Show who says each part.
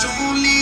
Speaker 1: Julie.